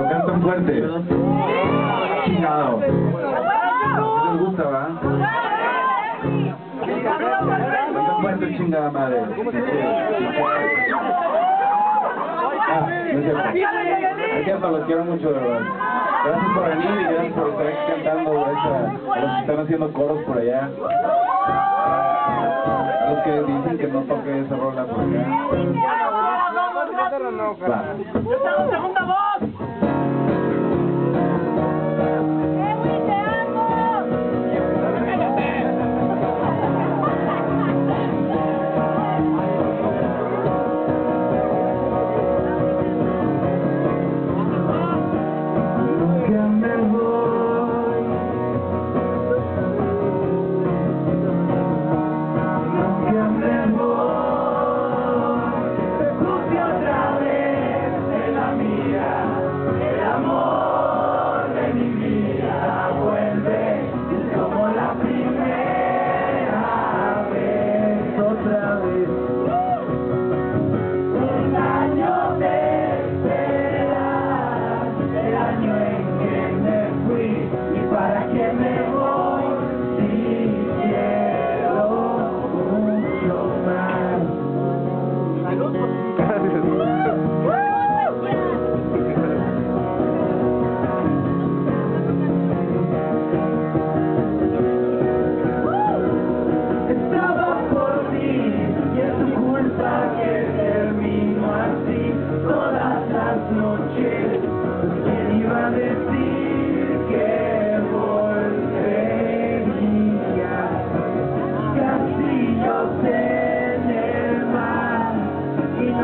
Lo cantan fuerte. Chingado. ¿Les gusta, va? Cantan fuerte, chingada madre. Ah, no es cierto. Es cierto, los quiero mucho, de verdad. Gracias por venir y gracias por estar aquí cantando, a los que están haciendo coros por allá. A los que dicen que no toque esa rola por acá. Va. ¡Segunda voz!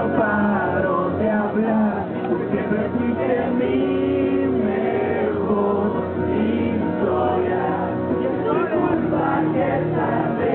No paro de hablar. Siempre fuiste mi mejor historia. Y es tu culpa que tarde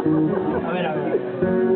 A ver, a ver.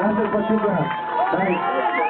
南西国新聞第